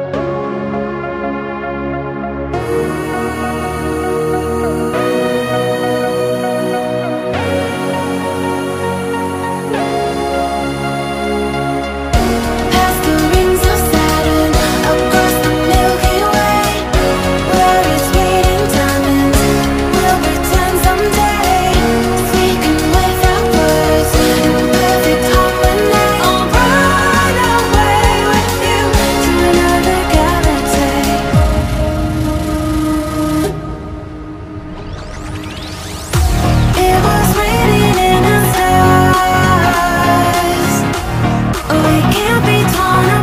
oh upon